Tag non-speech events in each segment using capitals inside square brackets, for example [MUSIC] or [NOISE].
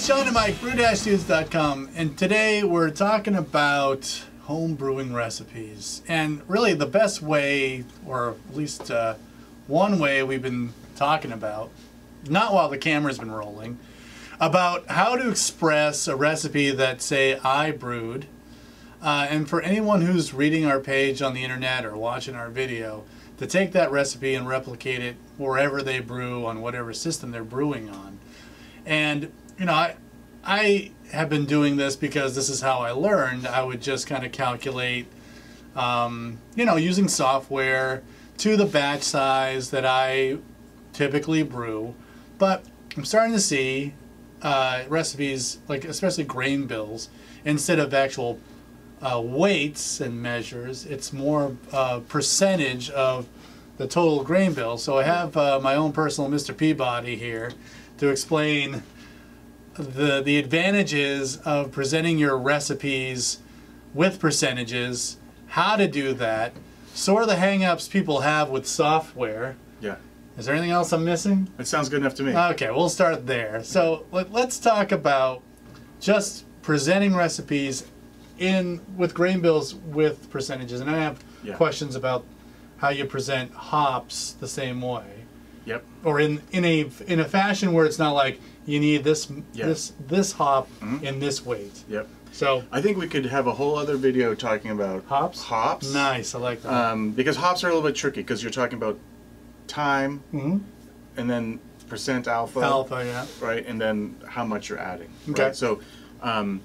it's Sean and Mike, brew-dudes.com, and today we're talking about home brewing recipes. And really the best way, or at least uh, one way we've been talking about, not while the camera's been rolling, about how to express a recipe that, say, I brewed. Uh, and for anyone who's reading our page on the internet or watching our video, to take that recipe and replicate it wherever they brew on whatever system they're brewing on. And you know, I I have been doing this because this is how I learned. I would just kind of calculate, um, you know, using software to the batch size that I typically brew. But I'm starting to see uh, recipes, like especially grain bills, instead of actual uh, weights and measures, it's more uh, percentage of the total grain bill. So I have uh, my own personal Mr. Peabody here to explain the the advantages of presenting your recipes with percentages, how to do that, sort of the hangups people have with software. Yeah. Is there anything else I'm missing? It sounds good enough to me. Okay, we'll start there. So let, let's talk about just presenting recipes in with grain bills with percentages, and I have Yeah. questions about how you present hops the same way, Yep. or in in a in a fashion where it's not like you need this Yeah. this this hop Mhm. in this weight. Yep. So I think we could have a whole other video talking about hops, hops. nice. I like that. Um, because hops are a little bit tricky because you're talking about time hmm and then percent alpha, Alpha, yeah. right, and then how much you're adding. Okay. Right? So, um,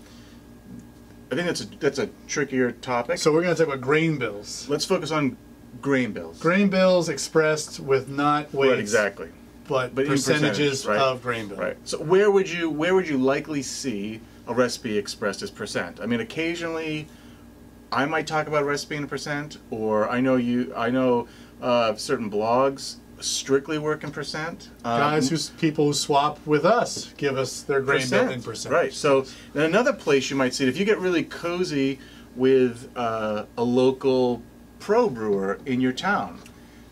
I think that's a that's a trickier topic. So we're gonna talk about grain bills. let's focus on grain bills. Grain bills expressed with not weights, Right, exactly. but, But percentages percentage, right. of grain bills. Right. So where would you where would you likely see a recipe expressed as percent? I mean, occasionally, I might talk about a recipe in a percent, or I know you I know uh, certain blogs strictly work in percent. Um, Guys who's people who swap with us give us their grain bill in percent. Right. So then another place you might see it if you get really cozy with uh, a local pro brewer in your town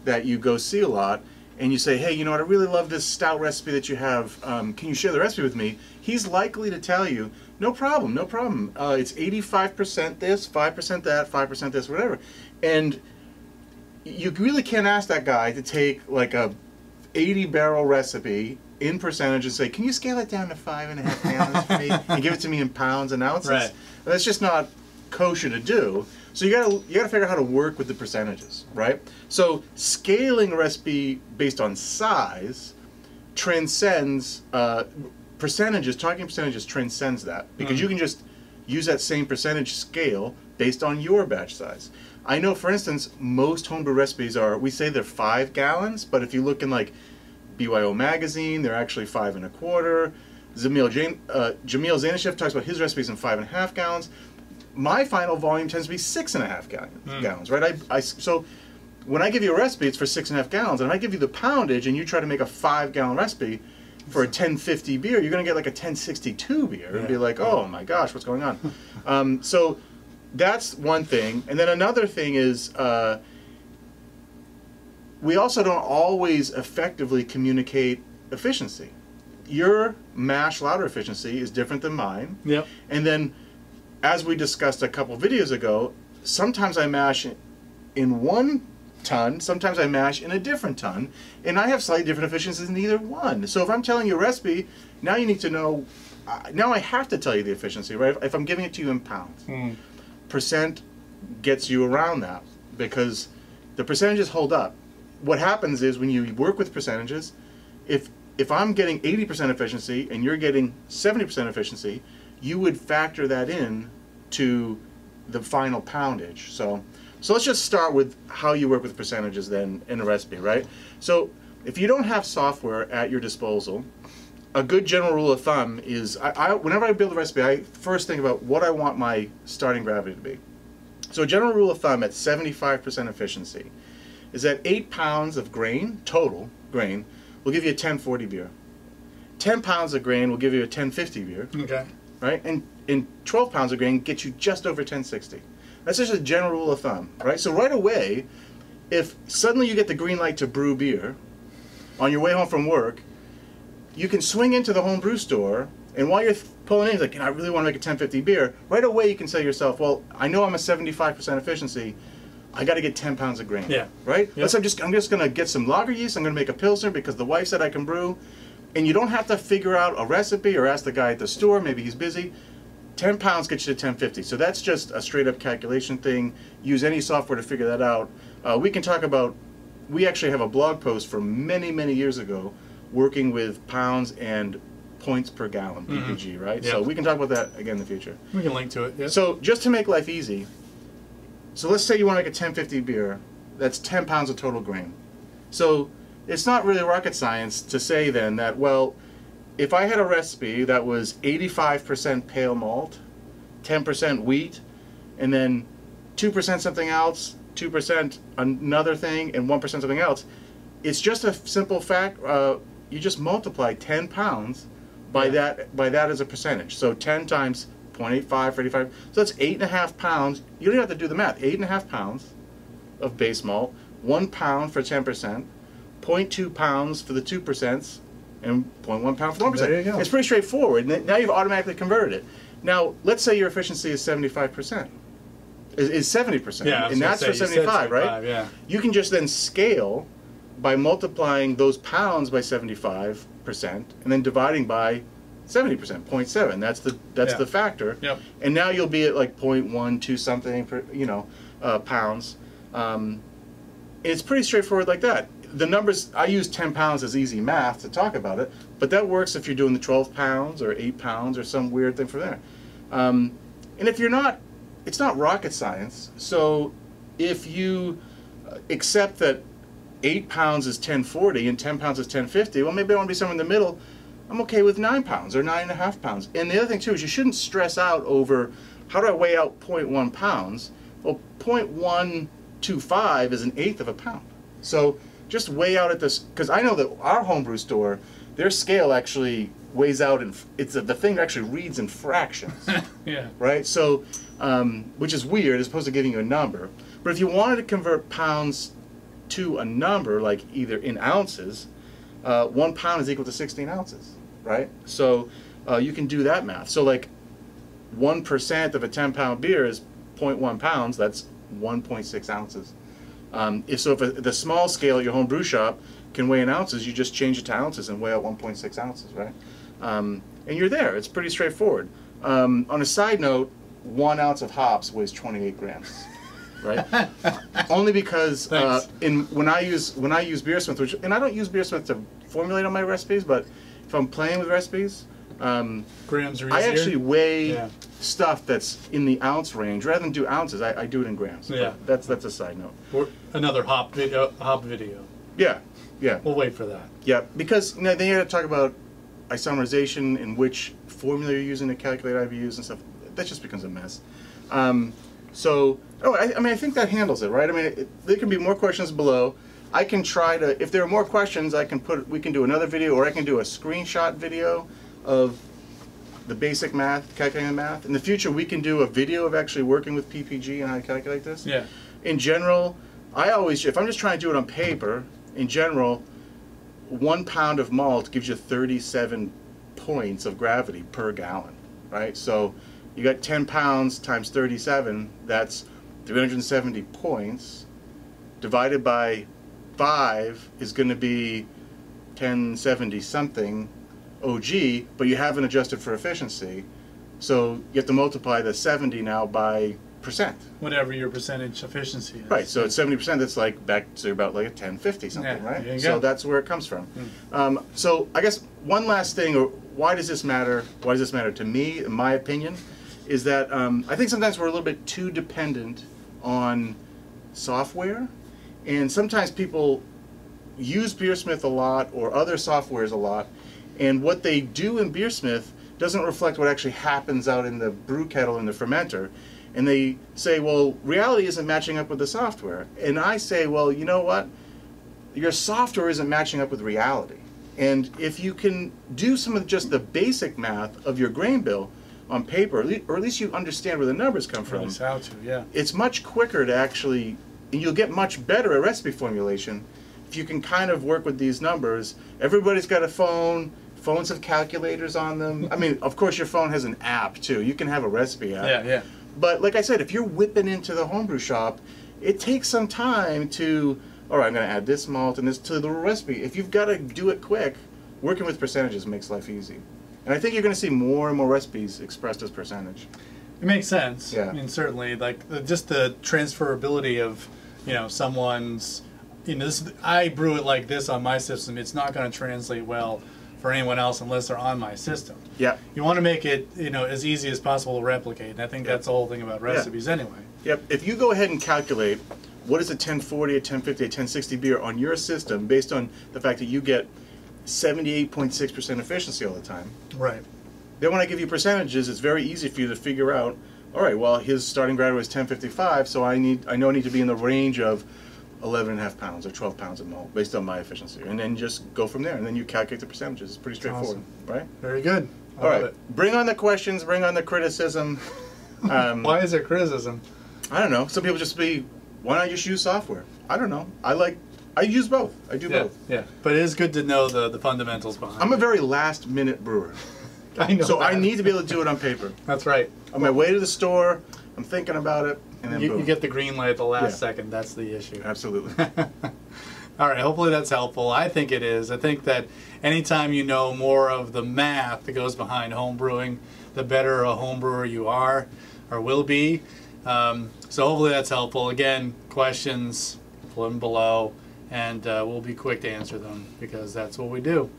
that you go see a lot, and you say, hey, you know what? I really love this stout recipe that you have. Um, can you share the recipe with me? He's likely to tell you, no problem, no problem. Uh, it's 85% this, 5% that, 5% this, whatever. And you really can't ask that guy to take like a 80 barrel recipe in percentage and say, can you scale it down to five and a half gallons for me [LAUGHS] and give it to me in pounds and ounces? Right. That's just not kosher to do. So you gotta you gotta figure out how to work with the percentages, right? So scaling a recipe based on size transcends uh, percentages. Talking percentages transcends that because you can just use that same percentage scale based on your batch size. I know, for instance, most homebrew recipes are we say they're five gallons, but if you look in like BYO magazine, they're actually five and a quarter. Jamil, Jane, uh, Jamil Zainasheff talks about his recipes in five and a half gallons. My final volume tends to be six and a half gallon, gallons, right? I, I, so when I give you a recipe, it's for six and a half gallons, and if I give you the poundage, and you try to make a five gallon recipe for a 1050 beer, you're going to get like a 1062 beer and be like, oh my gosh, what's going on? [LAUGHS] um, so that's one thing, and then another thing is. Uh, we also don't always effectively communicate efficiency. Your mash lauter efficiency is different than mine. Yep. And then, as we discussed a couple videos ago, sometimes I mash in one tun, sometimes I mash in a different tun, and I have slightly different efficiencies in either one. So if I'm telling you a recipe, now you need to know, now I have to tell you the efficiency, right? If I'm giving it to you in pounds. Mm. Percent gets you around that because the percentages hold up. What happens is when you work with percentages, if if I'm getting 80% efficiency and you're getting 70% efficiency, you would factor that in to the final poundage. So, so let's just start with how you work with percentages then in a recipe, right? So, if you don't have software at your disposal, a good general rule of thumb is I, I whenever I build a recipe, I first think about what I want my starting gravity to be. So, a general rule of thumb at 75% efficiency is that eight pounds of grain total grain will give you a 1040 beer. 10 pounds of grain will give you a 1050 beer, Okay. Right? And, and 12 pounds of grain gets you just over 1060. That's just a general rule of thumb, right? So right away, if suddenly you get the green light to brew beer on your way home from work, you can swing into the home brew store And while you're pulling in, like, I really want to make a 1050 beer. Right away, you can say to yourself, well, I know I'm a 75% efficiency. I got to get 10 pounds of grain. Yeah. Right. Yep. Let's. I'm just. I'm just gonna get some lager yeast. I'm gonna make a pilsner because the wife said I can brew, and you don't have to figure out a recipe or ask the guy at the store. Maybe he's busy. 10 pounds gets you to 1050. So that's just a straight up calculation thing. Use any software to figure that out. Uh, we can talk about, we actually have a blog post from many, many years ago working with pounds and points per gallon, PPG, right? So we can talk about that again in the future. We can link to it. Yeah. So just to make life easy, so let's say you want to make a 1050 beer, that's 10 pounds of total grain. So it's not really rocket science to say then that, well, if I had a recipe that was 85% pale malt, 10% wheat, and then 2% something else, 2% another thing, and 1% something else, it's just a simple fact. Uh, you just multiply 10 pounds by Yeah. that by that as a percentage. So 10 times 0.85 for 85. So that's eight and a half pounds. You don't have to do the math. Eight and a half pounds of base malt, one pound for 10%, 0.2 pounds for the 2%, and 0.1 pound for 1%. There you go. It's pretty straightforward. Now you've automatically converted it. Now, let's say your efficiency is 75%. Is, is 70%. yeah. And that's say, for you said 75, right? Yeah. You can just then scale by multiplying those pounds by 75% and then dividing by 70%, 0.7. That's the that's Yeah. the factor. Yep. And now you'll be at like 0.12 something per, you know, uh, pounds. Um, it's pretty straightforward like that. The numbers I use 10 pounds as easy math to talk about it, but that works if you're doing the 12 pounds or 8 pounds or some weird thing for there. Um, and if you're not, it's not rocket science. So if you uh, accept that 8 pounds is 1040 and 10 pounds is 1050, well, maybe I want to be somewhere in the middle. I'm okay with 9 pounds or 9.5 pounds. And the other thing, too, is you shouldn't stress out over how do I weigh out 0.1 pounds? Well, 0.125 is an eighth of a pound. So just weigh out at this, because I know that our homebrew store, their scale actually weighs out and it's a, the thing actually reads in fractions [LAUGHS] Yeah. right? So, um, which is weird as opposed to giving you a number. But if you wanted to convert pounds to a number, like either in ounces, uh, one pound is equal to 16 ounces, right? So uh, you can do that math. So like 1% of a 10 pound beer is 0.1 pounds, that's 1.6 ounces. Um, if so, if a, the small scale at your home brew shop can weigh in ounces, you just change it to ounces and weigh out 1.6 ounces, right? Um, and you're there. It's pretty straightforward. Um, on a side note, one ounce of hops weighs 28 grams, right? [LAUGHS] Only because uh, in when I use when I use Beersmith, which and I don't use Beersmith to formulate on my recipes, but if I'm playing with recipes, um, Grams are easier. I actually weigh Yeah. stuff that's in the ounce range rather than do ounces. I, I do it in grams. But Yeah. that's that's a side note. Or another hop video. Hop video. Yeah, yeah, We'll wait for that. yeah. Because you know, then you got to talk about isomerization and which formula you're using to calculate IBUs and stuff. That just becomes a mess. Um, so, oh, I, I mean, I think that handles it, right? I mean, it, there can be more questions below. I can try to, if there are more questions, I can put, we can do another video, or I can do a screenshot video of the basic math, calculating the math. In the future, we can do a video of actually working with PPG and how to calculate this. Yeah. In general, I always, if I'm just trying to do it on paper, in general, one pound of malt gives you 37 points of gravity per gallon, right? So you got 10 pounds times 37, that's 370 points. Divided by 5 is going to be 1070 something OG, but you haven't adjusted for efficiency. So you have to multiply the 70 now by percent. Whatever your percentage efficiency is. Right, so it's seventy percent. That's like back to about like a ten fifty something, Yeah, right? So that's where it comes from. Um, so I guess one last thing, or why does this matter? Why does this matter to me? In my opinion, is that um, I think sometimes we're a little bit too dependent on software, and sometimes people use Beersmith a lot or other softwares a lot, and what they do in Beersmith doesn't reflect what actually happens out in the brew kettle in the fermenter. And they say, well, reality isn't matching up with the software. And I say, well, you know what? Your software isn't matching up with reality. And if you can do some of just the basic math of your grain bill on paper, or at lea- or at least you understand where the numbers come from, Really how to. Yeah. it's much quicker to actually, and you'll get much better at recipe formulation if you can kind of work with these numbers. Everybody's got a phone, Phones have calculators on them. I mean, of course, your phone has an app too. You can have a recipe app. Yeah, yeah. But like I said, if you're whipping into the homebrew shop, it takes some time to. All right, I'm going to add this malt and this to the recipe. If you've got to do it quick, working with percentages makes life easy. And I think you're going to see more and more recipes expressed as percentage. It makes sense. Yeah. I mean, certainly, like the, just the transferability of, you know, someone's, you know, this, I brew it like this on my system. It's not going to translate well for anyone else unless they're on my system. Yeah. You want to make it, you know, as easy as possible to replicate. And I think that's the whole thing about recipes anyway. Yep. If you go ahead and calculate what is a 1040, a 1050, a 1060 beer on your system based on the fact that you get 78.6% efficiency all the time, Right. then when I give you percentages, it's very easy for you to figure out. All right, well, his starting grad was 1055, so I need I know I need to be in the range of 11 and a half pounds or 12 pounds of malt based on my efficiency, and then just go from there. And then you calculate the percentages. It's pretty straightforward, right? Very good. I All right, it. bring on the questions, bring on the criticism. Um, [LAUGHS] Why is there criticism? I don't know. Some people just be, why not just use software? I don't know. I like, I use both. I do Yeah, both. yeah. But it is good to know the, the fundamentals behind I'm a very last minute brewer. [LAUGHS] I know So I need to be able to do it on paper. [LAUGHS] That's right. On my way to the store, I'm thinking about it, and then You, you get the green light at the last Yeah. second. That's the issue. Absolutely. [LAUGHS] All right, hopefully that's helpful. I think it is. I think that anytime you know more of the math that goes behind home brewing, the better a home brewer you are or will be. Um, so hopefully that's helpful. Again, questions, put them below, and uh, we'll be quick to answer them because that's what we do.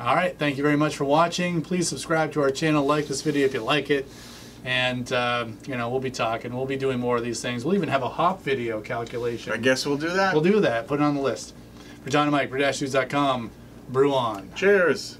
All right, thank you very much for watching. Please subscribe to our channel, like this video if you like it, and um, you know we'll be talking. We'll be doing more of these things. We'll even have a hop video calculation. I guess we'll do that. We'll do that. Put it on the list. For Sean and Mike, BrewDashDudes.com. Brew on. Cheers.